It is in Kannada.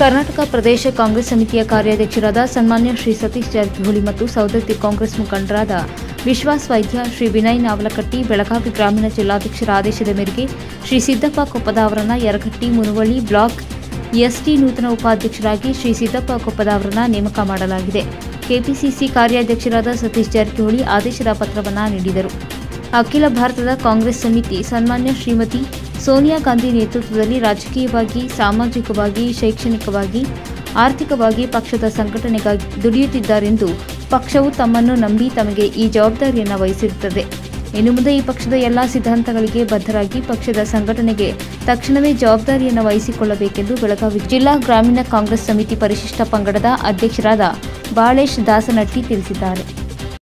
ಕರ್ನಾಟಕ ಪ್ರದೇಶ ಕಾಂಗ್ರೆಸ್ ಸಮಿತಿಯ ಕಾರ್ಯಾಧ್ಯಕ್ಷರಾದ ಸನ್ಮಾನ್ಯ ಶ್ರೀ ಸತೀಶ್ ಜಾರಕಿಹೊಳಿ ಮತ್ತು ಸೌದತ್ತಿ ಕಾಂಗ್ರೆಸ್ ಮುಖಂಡರಾದ ವಿಶ್ವಾಸ್ ವೈದ್ಯ, ಶ್ರೀ ವಿನಯ್ ನಾವಲಕಟ್ಟಿ, ಬೆಳಗಾವಿ ಗ್ರಾಮೀಣ ಜಿಲ್ಲಾಧ್ಯಕ್ಷರ ಆದೇಶದ ಮೇರೆಗೆ ಶ್ರೀ ಸಿದ್ದಪ್ಪ ಕೊಪ್ಪದ ಅವರನ್ನ ಯರಗಟ್ಟಿ ಮುನುವಳ್ಳಿ ಬ್ಲಾಕ್ ಎಸ್ಟಿ ನೂತನ ಉಪಾಧ್ಯಕ್ಷರಾಗಿ ಶ್ರೀ ಸಿದ್ದಪ್ಪ ಕೊಪ್ಪದ ಅವರನ್ನ ನೇಮಕ ಮಾಡಲಾಗಿದೆ. ಕೆಪಿಸಿಸಿ ಕಾರ್ಯಾಧ್ಯಕ್ಷರಾದ ಸತೀಶ್ ಜಾರಕಿಹೊಳಿ ಆದೇಶದ ಪತ್ರವನ್ನು ನೀಡಿದರು. ಅಖಿಲ ಭಾರತದ ಕಾಂಗ್ರೆಸ್ ಸಮಿತಿ ಸನ್ಮಾನ್ಯ ಶ್ರೀಮತಿ ಸೋನಿಯಾ ಗಾಂಧಿ ನೇತೃತ್ವದಲ್ಲಿ ರಾಜಕೀಯವಾಗಿ, ಸಾಮಾಜಿಕವಾಗಿ, ಶೈಕ್ಷಣಿಕವಾಗಿ, ಆರ್ಥಿಕವಾಗಿ ಪಕ್ಷದ ಸಂಘಟನೆಗಾಗಿ ದುಡಿಯುತ್ತಿದ್ದಾರೆಂದು ಪಕ್ಷವು ತಮ್ಮನ್ನು ನಂಬಿ ತಮಗೆ ಈ ಜವಾಬ್ದಾರಿಯನ್ನು ವಹಿಸಿರುತ್ತದೆ. ಇನ್ನು ಮುಂದೆ ಈ ಪಕ್ಷದ ಎಲ್ಲ ಸಿದ್ಧಾಂತಗಳಿಗೆ ಬದ್ಧರಾಗಿ ಪಕ್ಷದ ಸಂಘಟನೆಗೆ ತಕ್ಷಣವೇ ಜವಾಬ್ದಾರಿಯನ್ನು ವಹಿಸಿಕೊಳ್ಳಬೇಕೆಂದು ಬೆಳಗಾವಿ ಜಿಲ್ಲಾ ಗ್ರಾಮೀಣ ಕಾಂಗ್ರೆಸ್ ಸಮಿತಿ ಪರಿಶಿಷ್ಟ ಪಂಗಡದ ಅಧ್ಯಕ್ಷರಾದ ಬಾಳೇಶ್ ದಾಸನಟ್ಟಿ ತಿಳಿಸಿದ್ದಾರೆ.